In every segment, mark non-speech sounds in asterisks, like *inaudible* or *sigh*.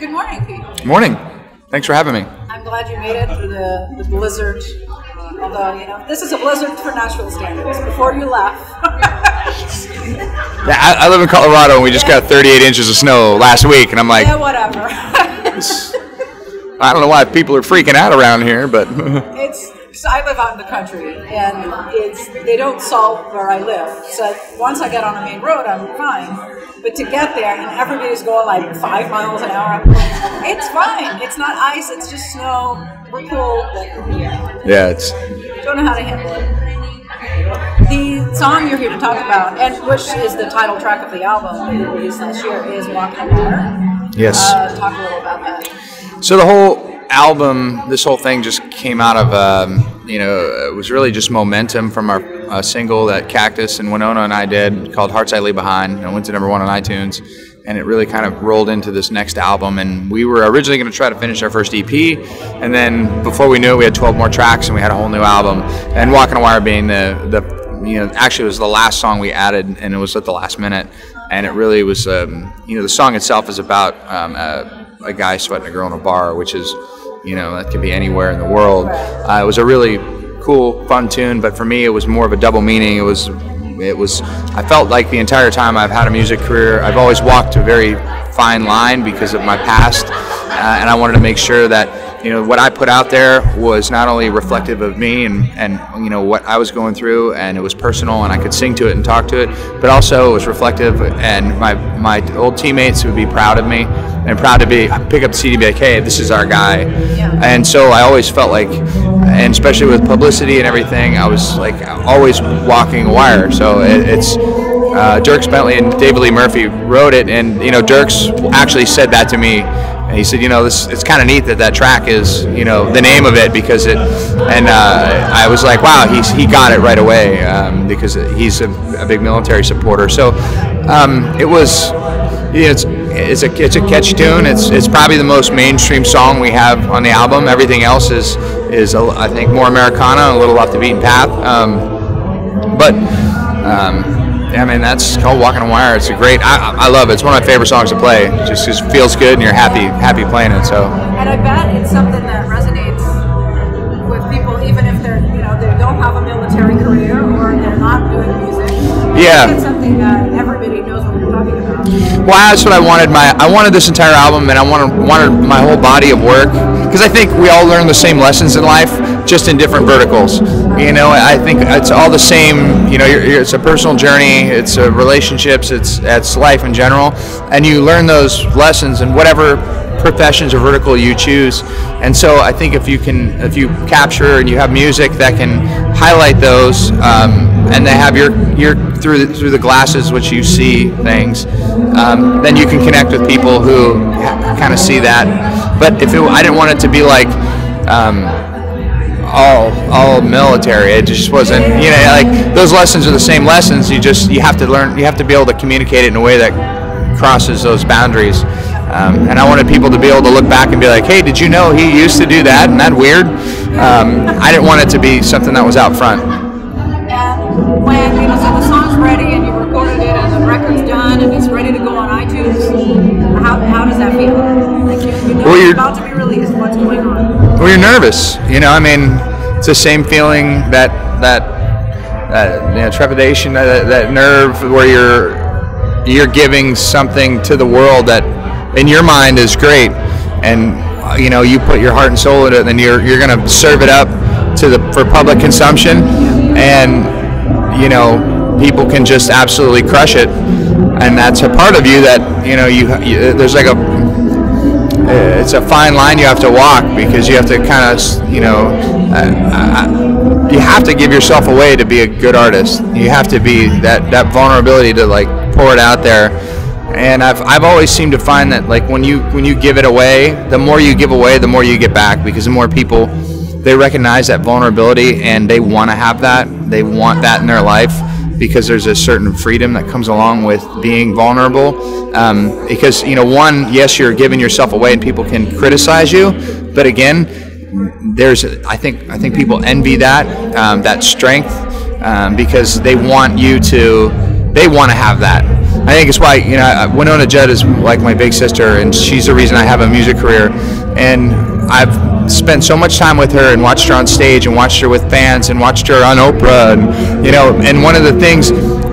Good morning, Pete. Morning. Thanks for having me. I'm glad you made it through the, the blizzard. Although, you know, this is a blizzard for Nashville standards. Before you left. Yeah, I, I live in Colorado and we just got 38 inches of snow last week, and I'm like, yeah, whatever. *laughs* I don't know why people are freaking out around here, but it's so I live out in the country, and it's they don't salt where I live. So once I get on a main road, I'm fine. But to get there, and everybody's going like five miles an hour, it's fine. It's not ice. It's just snow. We're cool. Yeah, it's don't know how to handle it. The song you're here to talk about, and which is the title track of the album that released last year, is "Walking on Water." yes. Uh, talk a little about that. So the whole album, this whole thing just came out of, um, you know, it was really just momentum from our uh, single that Cactus and Wynonna and I did called Hearts I Leave Behind. And it went to number one on iTunes. And it really kind of rolled into this next album. And we were originally going to try to finish our first EP. And then before we knew it, we had 12 more tracks and we had a whole new album. And Walking a Wire being the, the you know, actually it was the last song we added and it was at the last minute. And it really was, um, you know, the song itself is about um, a guy sweating a girl in a bar, which is you know that could be anywhere in the world. Uh, it was a really cool, fun tune, but for me, it was more of a double meaning. It was, it was. I felt like the entire time I've had a music career, I've always walked a very fine line because of my past, uh, and I wanted to make sure that you know what I put out there was not only reflective of me and and you know what I was going through, and it was personal, and I could sing to it and talk to it, but also it was reflective, and my my old teammates would be proud of me and proud to be pick up the CD and be like, hey, this is our guy, Yeah. and so I always felt like, and especially with publicity and everything, I was like always walking a wire. So it, it's. Uh, Dierks Bentley and David Lee Murphy wrote it, and you know Dierks actually said that to me. And he said, you know, this it's kind of neat that that track is, you know, the name of it because it, and uh, I was like, wow, he's he got it right away um, because he's a, a big military supporter. So um, it was, you know, it's it's a it's a catchy tune. It's it's probably the most mainstream song we have on the album. Everything else is is I think more Americana, a little off the beaten path. Um, but um, I mean that's called Walking on Wire. It's a great. I, I love it. It's one of my favorite songs to play. It just, just feels good and you're happy happy playing it. So And I bet it's something that resonates with people, even if they're, you know, they don't have a military career or they're not doing music. Yeah. It's something that everybody knows what you're talking about. Well, that's what I wanted. My I wanted this entire album, and I wanted wanted my whole body of work because I think we all learn the same lessons in life, just in different verticals. You know, I think it's all the same. You know, you're, you're, it's a personal journey. It's relationships. It's it's life in general, and you learn those lessons in whatever professions or vertical you choose. And so I think if you can, if you capture and you have music that can highlight those, um, and they have your your through the, through the glasses which you see things, um, then you can connect with people who kind of see that. But if it, I didn't want it to be like. Um, all all military. It just wasn't, you know, like those lessons are the same lessons. You just you have to learn. You have to be able to communicate it in a way that crosses those boundaries. Um, and I wanted people to be able to look back and be like, "Hey, did you know he used to do that? And that weird." Um, I didn't want it to be something that was out front. And when, you know, so the song's ready and you recorded it and the record's done and it's ready to go on iTunes, how, how does that feel? Like you, you know Well, it's about to be released, what's going on? Well, you're nervous. You know, I mean, it's the same feeling that that that you know, trepidation, that, that nerve, where you're you're giving something to the world that, in your mind, is great, and you know, you put your heart and soul into it, and you're you're gonna serve it up to the for public consumption, and you know, people can just absolutely crush it, and that's a part of you that you know you, you there's like a it's a fine line you have to walk because you have to kind of, you know, uh, uh, you have to give yourself away to be a good artist. You have to be that that vulnerability to like pour it out there. And I've, I've always seemed to find that like when you when you give it away, the more you give away, the more you get back because the more people they recognize that vulnerability and they want to have that. They want that in their life because there's a certain freedom that comes along with being vulnerable. Um, because you know, one, yes, you're giving yourself away, and people can criticize you, but again, there's I think I think people envy that um, that strength um, because they want you to they want to have that. I think it's why you know Wynonna Judd is like my big sister, and she's the reason I have a music career. And I've spent so much time with her and watched her on stage and watched her with fans and watched her on Oprah, and you know. And one of the things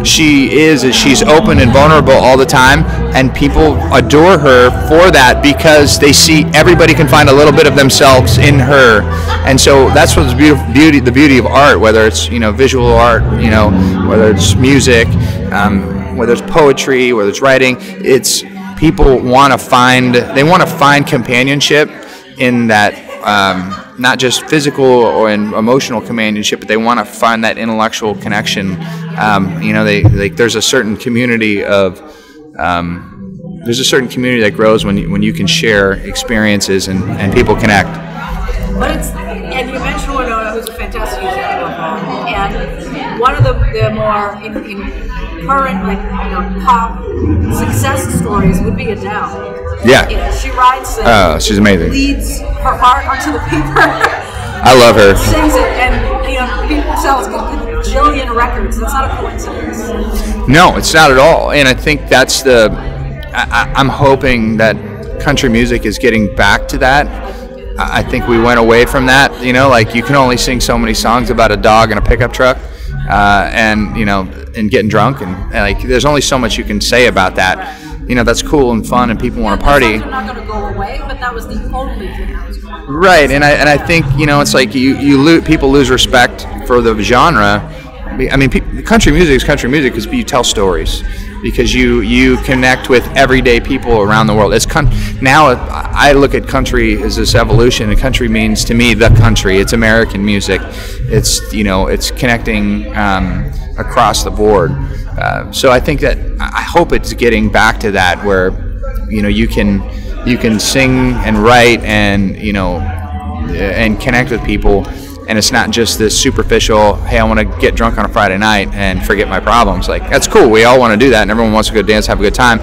she is is she's open and vulnerable all the time and people adore her for that because they see everybody can find a little bit of themselves in her and so that's what's beautiful beauty the beauty of art whether it's you know visual art you know whether it's music um, whether it's poetry whether it's writing it's people want to find they want to find companionship in that um, not just physical or emotional companionship, but they want to find that intellectual connection. Um, you know, they there's a certain community of um, there's a certain community that grows when you, when you can share experiences and, and people connect. But it's and you mentioned Wynonna, who's a fantastic example of and one of the, the more in, in current like you know pop success stories would be Adele. Yeah. You know, she writes. Oh, she's amazing. Leads her heart onto the paper. I love her. Sings it, and you know, people sells a jillion records. That's not a coincidence. No, it's not at all. And I think that's the. I, I'm hoping that country music is getting back to that. I think we went away from that. You know, like you can only sing so many songs about a dog and a pickup truck, uh, and you know, and getting drunk, and, and, like there's only so much you can say about that you know that's cool and fun and people want to party. not going to go away, but that was the only thing that was going Right, and I and I think you know it's like you you lo- people lose respect for the genre. I mean, pe- country music is country music because you tell stories because you you connect with everyday people around the world. It's con- now I look at country as this evolution. And country means to me the country. It's American music. It's you know it's connecting um, across the board. Uh, so I think that I hope it's getting back to that where you know you can you can sing and write and you know and connect with people and it's not just this superficial hey i want to get drunk on a friday night and forget my problems like that's cool we all want to do that and everyone wants to go dance have a good time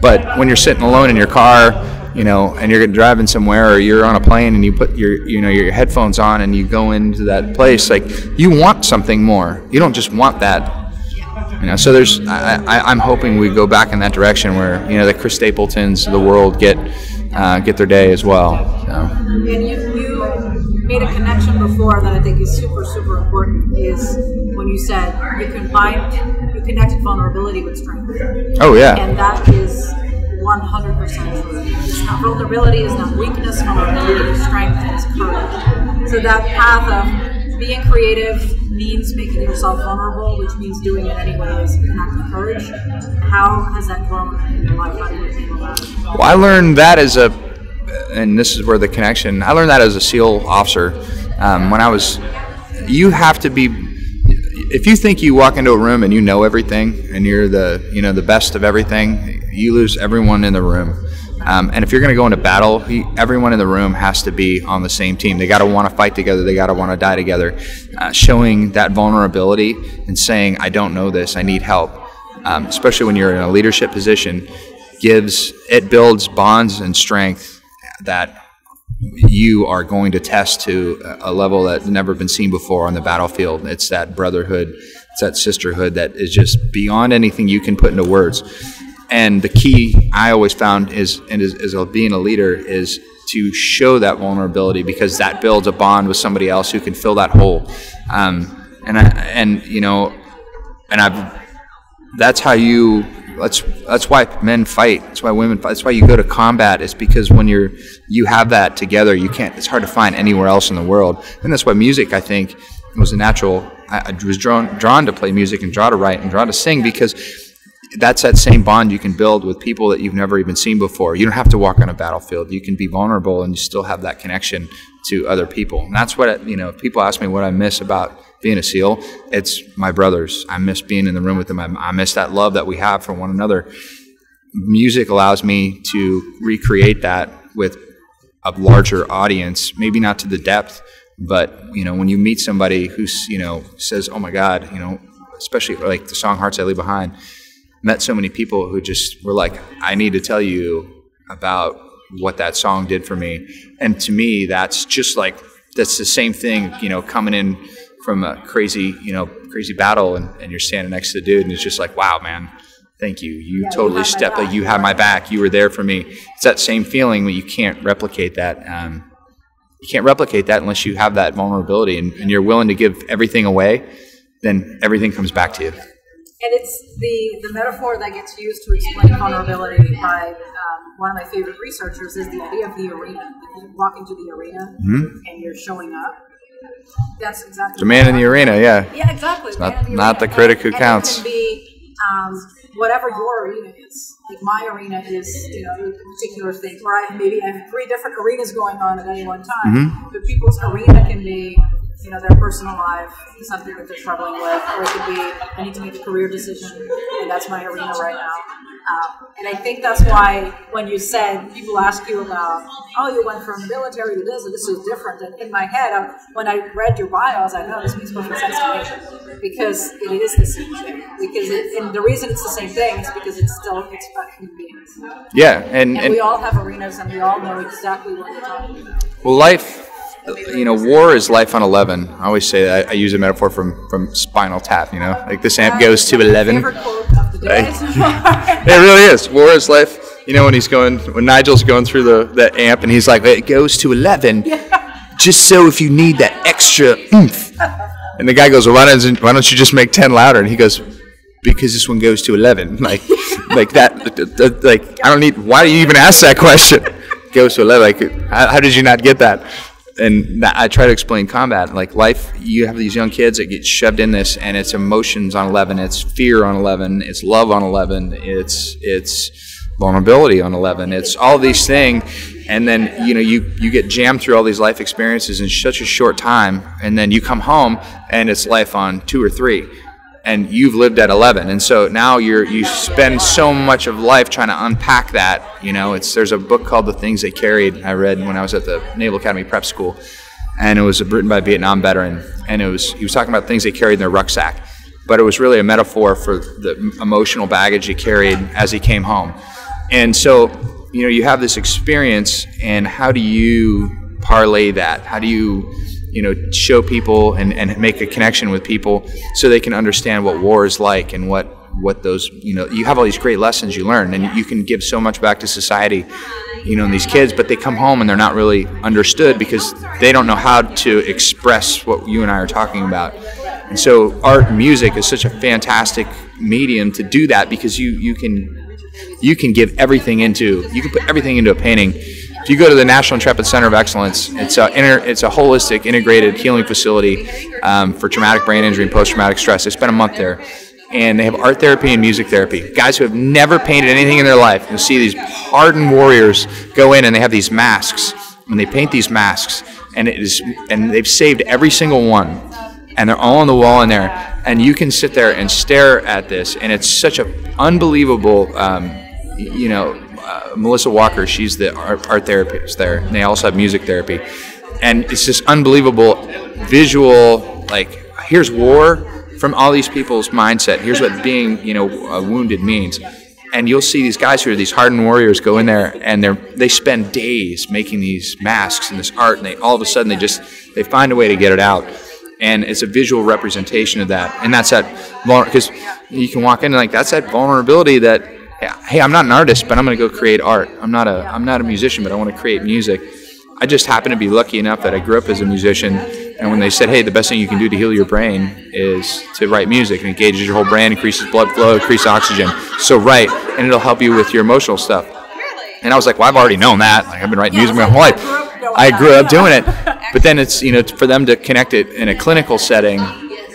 but when you're sitting alone in your car you know and you're driving somewhere or you're on a plane and you put your you know your headphones on and you go into that place like you want something more you don't just want that you know, so there's I, am hoping we go back in that direction where you know the Chris Stapletons of the world get uh, get their day as well. So. And you, you made a connection before that I think is super super important is when you said you combined you connected vulnerability with strength. Oh yeah. And that is 100% true. It's not vulnerability, is not weakness, vulnerability is strength, is courage. So that path of being creative, means making yourself vulnerable, which means doing it anyways, an act of courage. How has that grown in your life? How did you handle that? Well, I learned that as a, and this is where the connection. I learned that as a SEAL officer um, when I was. You have to be. If you think you walk into a room and you know everything and you're the you know the best of everything, you lose everyone in the room. Um, and if you're going to go into battle, he, everyone in the room has to be on the same team. They got to want to fight together. They got to want to die together. Uh, showing that vulnerability and saying, "I don't know this. I need help," um, especially when you're in a leadership position, gives it builds bonds and strength that you are going to test to a level that's never been seen before on the battlefield. It's that brotherhood, it's that sisterhood that is just beyond anything you can put into words. And the key I always found is, and is, is being a leader, is to show that vulnerability because that builds a bond with somebody else who can fill that hole. Um, and I, and you know, and I've that's how you that's that's why men fight. That's why women fight. That's why you go to combat. It's because when you're you have that together, you can't. It's hard to find anywhere else in the world. And that's why music, I think, was a natural. I, I was drawn drawn to play music and drawn to write and drawn to sing because that's that same bond you can build with people that you've never even seen before. You don't have to walk on a battlefield. You can be vulnerable and you still have that connection to other people. And that's what, you know, people ask me what I miss about being a SEAL. It's my brothers. I miss being in the room with them. I, I miss that love that we have for one another. Music allows me to recreate that with a larger audience, maybe not to the depth, but, you know, when you meet somebody who's, you know, says, oh my God, you know, especially like the song Hearts I Leave Behind, met so many people who just were like, I need to tell you about what that song did for me. And to me, that's just like, that's the same thing, you know, coming in from a crazy, you know, crazy battle and, and you're standing next to the dude and it's just like, wow, man, thank you. You Yeah, totally my stepped. Like you had my back. You were there for me. It's that same feeling, but you can't replicate that. Um, you can't replicate that unless you have that vulnerability and, and you're willing to give everything away. Then everything comes back to you. And it's the, the metaphor that gets used to explain vulnerability by um, one of my favorite researchers is the idea of the arena. If you walk into the arena and you're showing up, that's exactly The man in the arena, yeah. Yeah, exactly. not- in not the critic who And- and counts. It can be um, whatever your arena is. Like my arena is, you know, a particular thing. Or I maybe I have three different arenas going on at any one time. Mm-hmm. But people's arena can be, you know, their personal life, something that they're struggling with, or it could be I need to make a career decision, and that's my arena right now. Um, and I think that's why when you said people ask you about, oh, you went from military to this, and this is different. And in my head, I, when I read your bio, I was like, no, this makes perfect sense to me because it is the same thing. Because it, and the reason it's the same thing is because it's still it's about human beings, Yeah, and, and and we all have arenas, and we all know exactly what we're talking about. Well, life, you know, war is life on 11. I always say that. I use a metaphor from, from Spinal Tap, you know? Like this amp uh, goes to 11. Favorite quote of the day. *laughs* *laughs* It really is. War is life. You know, when he's going, when Nigel's going through the, the amp and he's like, it goes to 11, just so if you need that extra oomph. And the guy goes, well, why, doesn't, why don't you just make 10 louder? And he goes, because this one goes to 11. *laughs* Like, like that, th- th- like, I don't need, why do you even ask that question? Goes to 11. Like, how, how did you not get that? And I try to explain combat. Like life, you have these young kids that get shoved in this, and it's emotions on 11, it's fear on 11, it's love on 11, it's it's vulnerability on 11, it's all these things, and then you know you you get jammed through all these life experiences in such a short time, and then you come home and it's life on two or three and you've lived at 11 and so now you're you spend so much of life trying to unpack that you know it's there's a book called the things they carried i read when i was at the naval academy prep school. And it was written by a vietnam veteran. And it was he was talking about things they carried in their rucksack. But it was really a metaphor for the emotional baggage he carried as he came home. And so you know you have this experience and how do you parlay that? How do you you know show people and, and make a connection with people so they can understand what war is like and what what those you know you have all these great lessons you learn and you can give so much back to society you know and these kids but they come home and they're not really understood because they don't know how to express what you and I are talking about. And so art and music is such a fantastic medium to do that because you you can you can give everything into you can put everything into a painting if you go to the National Intrepid Center of Excellence, it's a it's a holistic, integrated healing facility um, for traumatic brain injury and post-traumatic stress. I spent a month there, and they have art therapy and music therapy. Guys who have never painted anything in their life, you'll see these hardened warriors go in and they have these masks, and they paint these masks, and it is and they've saved every single one, and they're all on the wall in there, and you can sit there and stare at this, and it's such an unbelievable, um, you know uh, Melissa Walker, she's the art, art therapist there. And they also have music therapy, and it's just unbelievable visual. Like here's war from all these people's mindset. Here's what being you know uh, wounded means, and you'll see these guys who are these hardened warriors go in there and they're they spend days making these masks and this art, and they all of a sudden they just they find a way to get it out. And it's a visual representation of that, and that's that because you can walk in and like that's that vulnerability that hey, I'm not an artist, but I'm going to go create art. I'm not a I'm not a musician, but I want to create music. I just happen to be lucky enough that I grew up as a musician, and when they said, hey, the best thing you can do to heal your brain is to write music, it engages your whole brain, increases blood flow, increases oxygen. So write, and it'll help you with your emotional stuff. And I was like, well, I've already known that. Like I've been writing music my whole life. I grew up doing it, *laughs* but then it's you know for them to connect it in a clinical setting,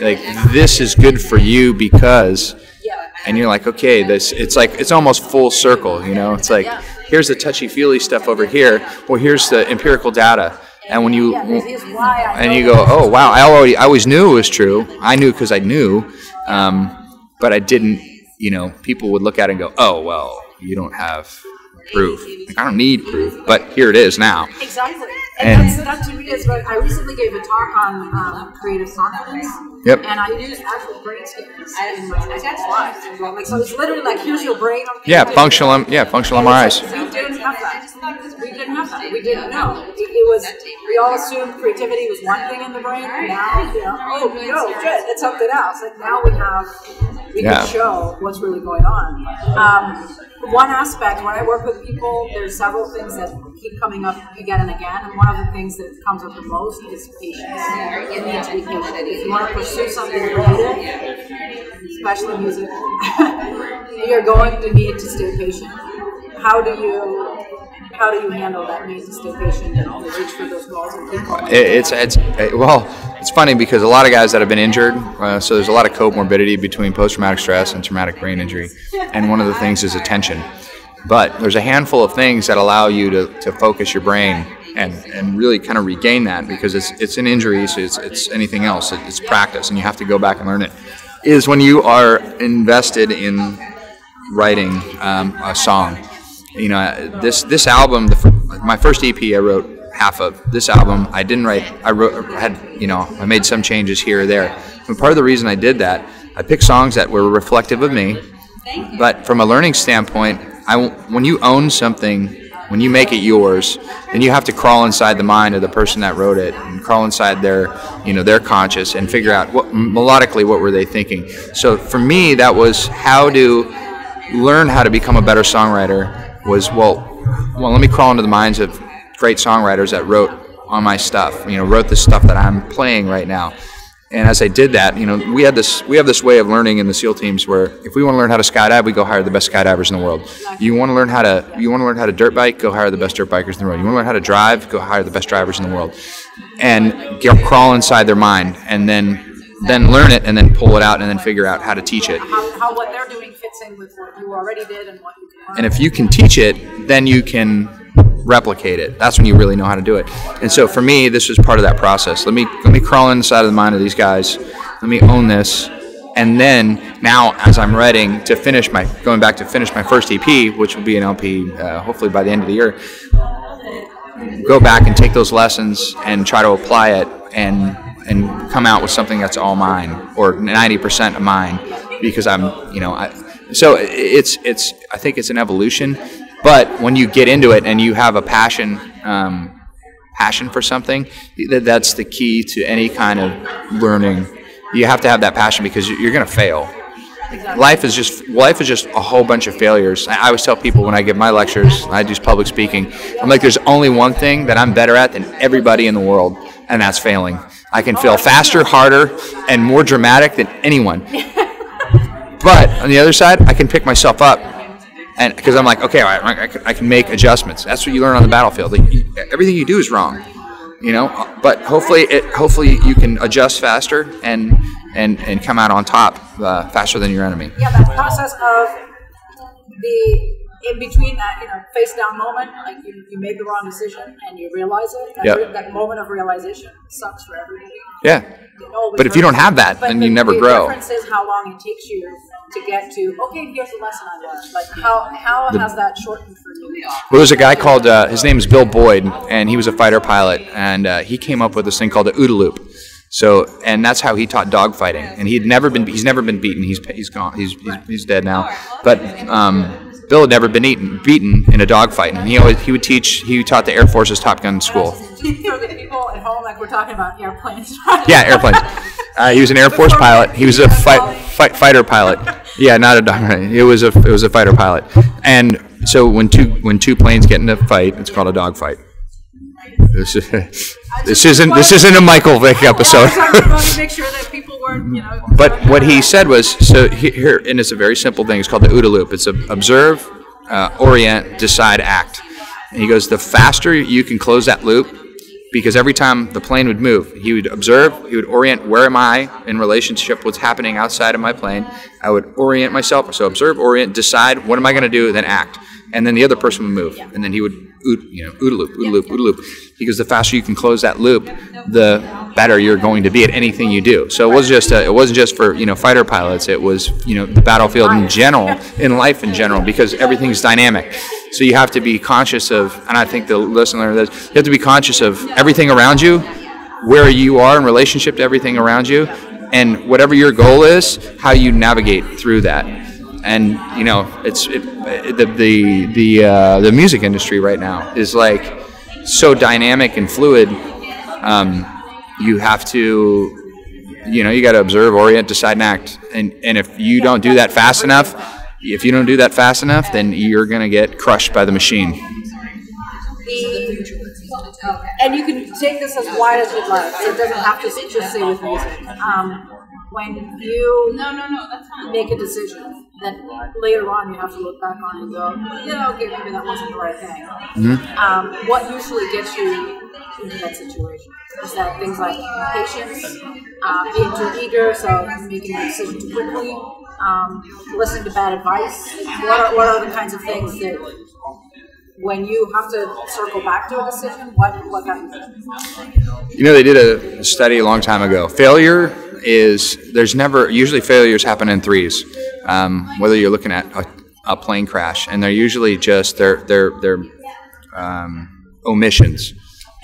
like this is good for you because and you're like, okay, this it's like it's almost full circle, you know. It's like here's the touchy feely stuff over here. Well, here's the empirical data, and when you and you go, oh wow, I already I always knew it was true. I knew because I knew, um, but I didn't. You know, people would look at it and go, oh well, you don't have proof. Like, I don't need proof, but here it is now. Exactly. And- And, that's, that to me is what I recently gave a talk on um, creative. Yep. And I used actual brain scans in my my slides. as well. Like, so it's literally like, here's your brain. Yeah, functional. Yeah, functional MRIs. We didn't have that. We didn't have that. Know. it was we all assumed creativity was one thing in the brain, and now you know, oh no, shit, it's something else. Like now we have we Yeah. can show what's really going on. Um, one aspect when I work with people, there's several things that keep coming up again and again, and one of the things that comes up the most is patience. You need to be patient. If you want to pursue something creative, especially music, *laughs* you're going to need to stay patient. How do you how do you handle that need to stay patient and reach for those goals it's it's it, well, it's funny because a lot of guys that have been injured, uh, so there's a lot of comorbidity between post-traumatic stress and traumatic brain injury, and one of the things is attention. But there's a handful of things that allow you to, to focus your brain and, and really kind of regain that because it's it's an injury, so it's, it's anything else. It, it's practice, and you have to go back and learn it. Is when you are invested in writing um, a song. You know, this this album, the, my first EP, I wrote half of. This album, I didn't write. I wrote, had you know, I made some changes here or there. And part of the reason I did that, I picked songs that were reflective of me. But from a learning standpoint, I when you own something, when you make it yours, then you have to crawl inside the mind of the person that wrote it and crawl inside their, you know, their conscious and figure out what melodically what were they thinking. So for me, that was how to learn how to become a better songwriter. Was well, well, let me crawl into the minds of great songwriters that wrote on my stuff. You know, wrote the stuff that I'm playing right now. And as I did that, you know, we had this we have this way of learning in the SEAL teams where if we want to learn how to skydive, we go hire the best skydivers in the world. You want to learn how to you want to learn how to dirt bike, go hire the best dirt bikers in the world. You want to learn how to drive, go hire the best drivers in the world. And get, crawl inside their mind and then then learn it and then pull it out and then figure out how to teach it. How, how what they're doing fits in with what you already did and what you can learn. And if you can teach it, then you can replicate it. That's when you really know how to do it. And so for me, this was part of that process. Let me let me crawl inside of the mind of these guys. Let me own this. And then now, as I'm writing to finish my going back to finish my first EP, which will be an LP, uh, hopefully by the end of the year, go back and take those lessons and try to apply it and and come out with something that's all mine or 90% of mine because I'm you know I, so it's it's I think it's an evolution but when you get into it and you have a passion um, passion for something that, that's the key to any kind of learning you have to have that passion because you're going to fail life is just life is just a whole bunch of failures. I always tell people when I give my lectures, I do public speaking. I'm like, there's only one thing that I'm better at than everybody in the world, and that's failing. I can fail faster, harder, and more dramatic than anyone. But on the other side, I can pick myself up, and because I'm like, okay, I, I, can, make adjustments. That's what you learn on the battlefield. Like, everything you do is wrong, you know. But hopefully, it hopefully you can adjust faster and and and come out on top uh, faster than your enemy. yeah, that process of the in between that, you know, face down moment, like you, you made the wrong decision and you realize it. That, Yep. re- that moment of realization sucks for everybody. Yeah. But if you don't have that, But then the, you never the grow. difference is how long it takes you to get to. Okay, here's the lesson I learned. Like how how has that shortened for you? Well, there's a guy called uh, his name is Bill Boyd, and he was a fighter pilot, and uh, he came up with this thing called the OODA loop. So, and that's how he taught dogfighting. And he'd never been he's never been beaten. He's he's gone. He's he's, he's dead now. But um, Bill had never been eaten, beaten in a dogfight, and he always he would teach. He taught the Air Force's Top Gun school. *laughs* For the people at home, like we're talking about airplanes. *laughs* Yeah, airplanes. Uh, he was an Air Force pilot. He was a fight, fight fighter pilot. Yeah, not a dog. It was a it was a fighter pilot. And so when two when two planes get in a fight, it's called a dog fight. This, is, *laughs* this isn't this isn't a Michael Vick episode. I to make sure that people you know. but what he said was so here, and it's a very simple thing. It's called the OODA loop. It's a observe, uh, orient, decide, act. And he goes, the faster you can close that loop, because every time the plane would move, he would observe, he would orient where am I in relationship, what's happening outside of my plane. I would orient myself. So observe, orient, decide, what am I going to do, then act. And then the other person would move, and then he would, you know, OODA loop, OODA loop, OODA loop. Because the faster you can close that loop, the better you're going to be at anything you do. So it was just a, it wasn't just for you know fighter pilots. It was you know the battlefield in general, in life in general, because everything's dynamic. So you have to be conscious of, and I think the listener that you have to be conscious of everything around you, where you are in relationship to everything around you, and whatever your goal is, how you navigate through that. And you know, it's it, the the the uh, the music industry right now is like so dynamic and fluid. Um, you have to you know you got to observe orient decide and act. And and if you don't do that fast enough if you don't do that fast enough then you're going to get crushed by the machine. And you can take this as wide as you'd like so it doesn't have to just say with music. Um, when you no no no that's fine. make a decision then later on you have to look back on and go yeah okay maybe that wasn't the right thing mm-hmm. um, what usually gets you into that situation is that things like patience, uh, being too eager, so making a decision too quickly, um, listening to bad advice. What are, what are the kinds of things that when you have to circle back to a decision, what, what got you You know, they did a, a study a long time ago. Failure is, there's never, usually failures happen in threes. Um, whether you're looking at a, a, plane crash, and they're usually just, they're, they're, they're um, omissions.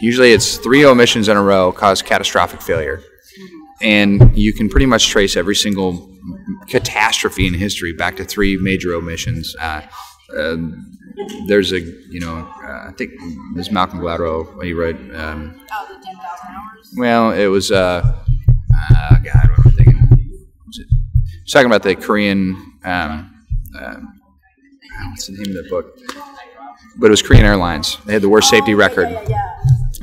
Usually it's three omissions in a row cause catastrophic failure. And you can pretty much trace every single catastrophe in history back to three major omissions. Uh, uh, there's a, you know, uh, I think was Malcolm Gladwell, he wrote. Um, oh, the 10,000 hours? Well, it was, uh, talking about the Korean, um, uh, what's the name of the book? But it was Korean Airlines. They had the worst safety oh, record.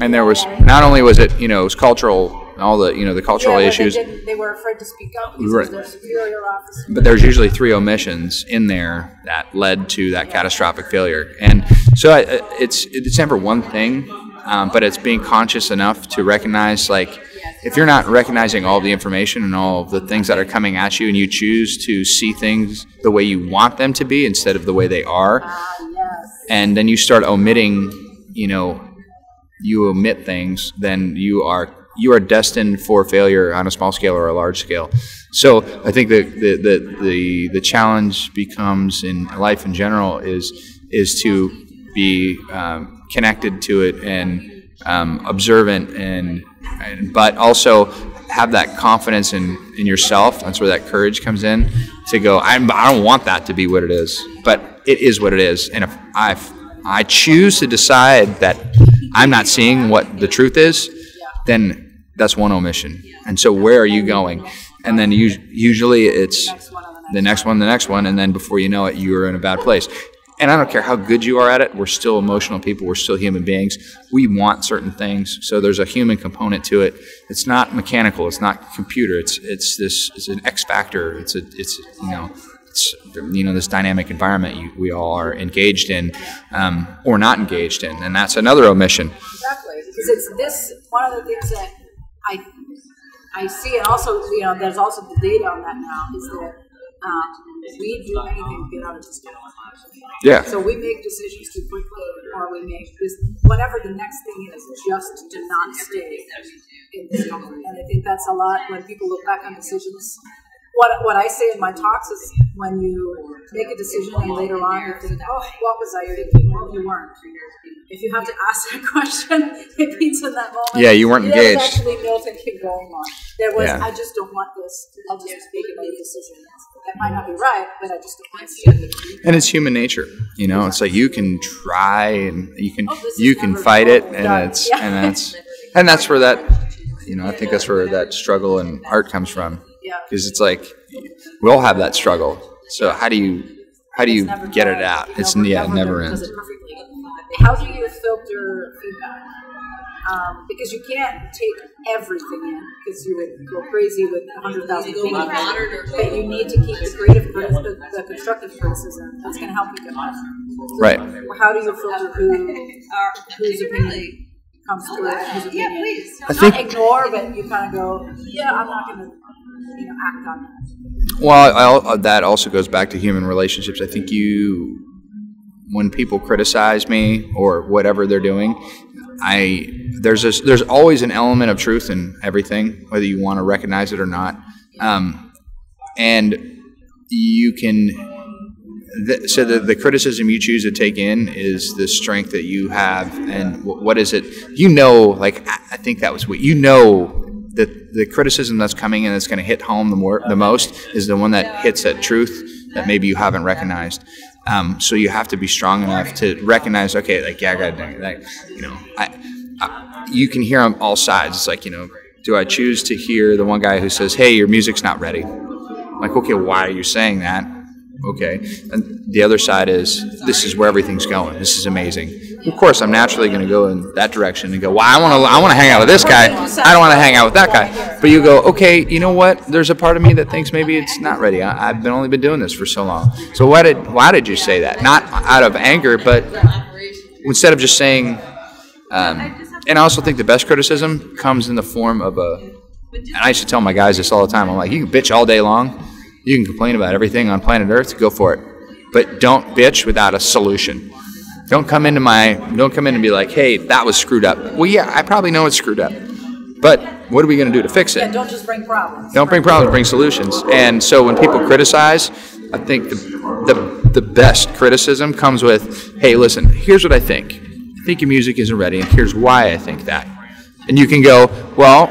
And there was not only was it you know it was cultural all the you know the cultural yeah, issues they, they, were afraid to speak up because right. their superior officer. but there's usually three omissions in there that led to that yeah. catastrophic failure and so I, it's it's never one thing um, but it's being conscious enough to recognize like if you're not recognizing all the information and all of the things that are coming at you and you choose to see things the way you want them to be instead of the way they are uh, and then you start omitting you know you omit things, then you are you are destined for failure on a small scale or a large scale. So I think the the, the, the, the challenge becomes in life in general is is to be um, connected to it and um, observant and, and but also have that confidence in, in yourself. That's where that courage comes in to go. I'm, I don't want that to be what it is, but it is what it is. And if I I choose to decide that I'm not seeing what the truth is, then that's one omission. And so where are you going? And then usually it's the next one, the next one, and then before you know it, you're in a bad place. And I don't care how good you are at it, we're still emotional people, we're still human beings. We want certain things, so there's a human component to it. It's not mechanical, it's not computer, it's it's this it's an X factor. It's a it's you know it's you know this dynamic environment you, we all are engaged in um, or not engaged in, and that's another omission. Exactly, because it's this one of the things that I I see, and also you know there's also the data on that now is that um, we do anything to get out of this Yeah. So we make decisions too quickly, or we make this whatever the next thing is, just to not stay in this company. And I think that's a lot when people look back on decisions what what I say in my talks is when you make a decision and later on you think, oh, what was I thinking? Well, you weren't. If you have to ask that *laughs* question, it means in that moment. Yeah, you weren't you engaged. actually know to keep going on. There was, Yeah. I just don't want this. I'll just make another decision. That might not be right, but I just don't want to. And it's human nature, you know. It's like you can try and you can Oh, you can fight it, done. and it's Yeah. and that's and that's where that you know I think that's where that struggle and art comes from Yeah. because it's like we all have that struggle. So how do you how do you It's never get it out? It's yeah, it never does ends. it. How do you filter feedback? Um, because you can't take everything in because you would go crazy with a hundred thousand opinions. But you need to keep the creative criticism, the, the constructive criticism. That's going to help you get better. Right. Or how do you filter who whose opinion comes through and whose opinion? I Not think ignore, but you kind of go, yeah, I'm not going to you know, act on that. Well, I'll, uh, that also goes back to human relationships. I think you, when people criticize me or whatever they're doing, I there's there's always an element of truth in everything, whether you want to recognize it or not, um, and you can. The, so the, the criticism you choose to take in is the strength that you have, and wh- what is it? You know, like I I think that was what you know the the criticism that's coming in that's going to hit home the more the most is the one that hits at truth that maybe you haven't recognized. Um, so you have to be strong enough to recognize, okay, like yeah, I got like you know, I, I, you can hear on all sides. It's like you know, do I choose to hear the one guy who says, "Hey, your music's not ready"? I'm like, okay, why are you saying that? Okay, and the other side is this is where everything's going. This is amazing. Of course, I'm naturally going to go in that direction and go, well, I want to, I want to hang out with this guy. I don't want to hang out with that guy. But you go, okay, you know what? There's a part of me that thinks maybe it's not ready. I, I've been only been doing this for so long. So why did, why did you say that? Not out of anger, but instead of just saying, um, and I also think the best criticism comes in the form of a, and I used to tell my guys this all the time. I'm like, you can bitch all day long, you can complain about everything on planet Earth, go for it, but don't bitch without a solution. Don't come into my, don't come in and be like, hey, that was screwed up. Well, yeah, I probably know it's screwed up, but what are we going to do to fix Yeah, it? don't just bring problems. Don't bring problems, bring solutions. And so when people criticize, I think the, the, the best criticism comes with, hey, listen, here's what I think. I think your music isn't ready, and here's why I think that. And you can go, well,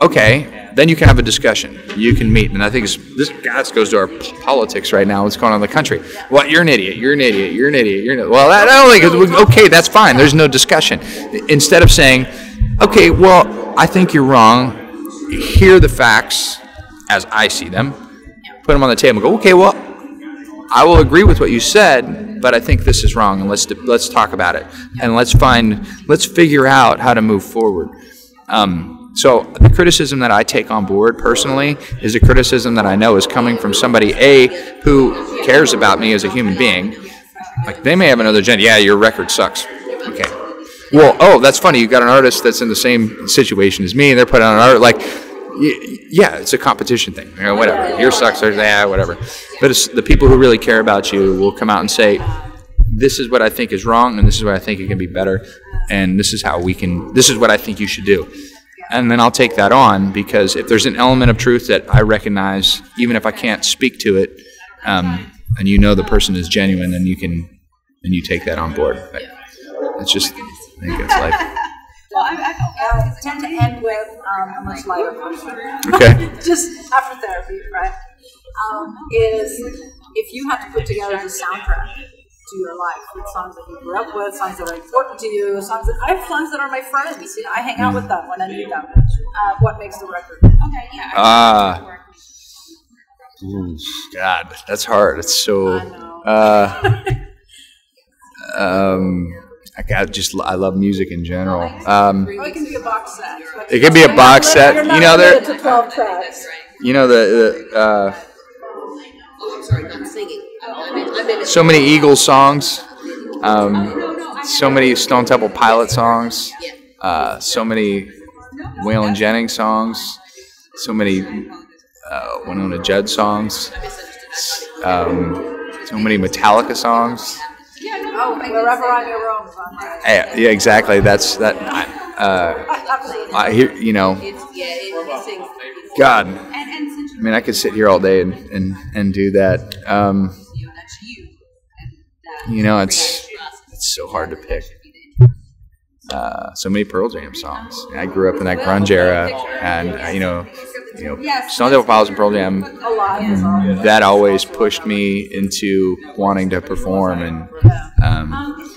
okay, then you can have a discussion. You can meet. And I think this, goes to our politics right now, what's going on in the country. Well, you're an idiot, you're an idiot, you're an idiot, you're an. Well, I don't think, okay, that's fine. There's no discussion. Instead of saying, okay, well, I think you're wrong. Here are the facts as I see them. Put them on the table go, okay, well, I will agree with what you said, but I think this is wrong, and let's let's talk about it, and let's find let's figure out how to move forward. Um, so the criticism that I take on board personally is a criticism that I know is coming from somebody a who cares about me as a human being. Like they may have another agenda. Yeah, your record sucks. Okay. Well, oh, that's funny. You got an artist that's in the same situation as me, and they're putting on an art like yeah, it's a competition thing. You know, whatever. Your sucks, or yeah, whatever. But it's the people who really care about you will come out and say, "This is what I think is wrong, and this is what I think it can be better, and this is how we can. This is what I think you should do." And then I'll take that on because if there's an element of truth that I recognize, even if I can't speak to it, um, and you know the person is genuine, then you can, and you take that on board. But it's just, I think it's life. *laughs* Well, I, I, I tend to end with um, a much lighter question. Okay. *laughs* Just after therapy, right? Um, is if you had to put together the soundtrack to your life with songs that you grew up with, songs that are important to you, songs that I have songs that are my friends. You know, I hang out with them when I need them. Uh, what makes the record? Okay, yeah. Ah. Ooh, God, that's hard. It's so. I. Uh, *laughs* um, I got just I love music in general. Um, Or it can be a box set. Like, It can be a you're box set. you're You know, there- twelve tracks. you know the, the uh, Oh, I'm sorry, not singing. I meant, I meant so many Eagles songs, um, so many Stone Temple Pilot songs, uh, so many Waylon Jennings songs, so many uh, Wynonna Judd songs, um, so many Metallica songs. Oh, wherever your own. Yeah, yeah, exactly. That's that. I, uh, I hear you know. it's, yeah, it, it sings. God, And, and since I mean, I could sit here all day and and, and do that. Um, you know, that's you. And that you know, it's it's so hard to pick. Uh, so many Pearl Jam songs. I grew up in that grunge era, and uh, you know, you know, Stone Temple Pilots and Pearl Jam. That always pushed me into wanting to perform, and um,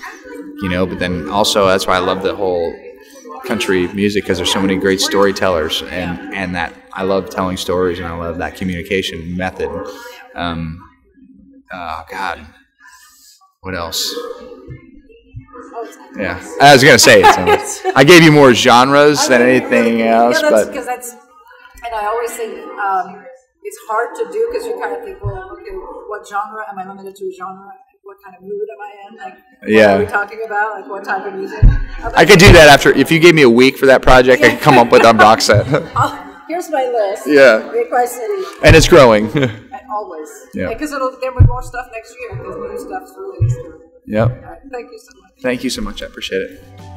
you know. But then also, that's why I love the whole country music because there's so many great storytellers, and and that I love telling stories, and I love that communication method. Um, oh God, what else? Yeah, I was gonna say it. *laughs* I gave you more genres than anything else, yeah, that's but because that's, and I always think um, it's hard to do because you kind of think, well, okay, what genre am I limited to? A genre? What kind of mood am I in? Like, what Yeah. are we talking about? Like, what type of music? I could do that after. If you gave me a week for that project, I could come up with a box set, Oh, here's my list. Yeah. Great City. and it's growing. *laughs* Always. Yeah. Because it'll will be more stuff next year because new stuff's released. yep. Right, thank you so much. Thank you so much. I appreciate it.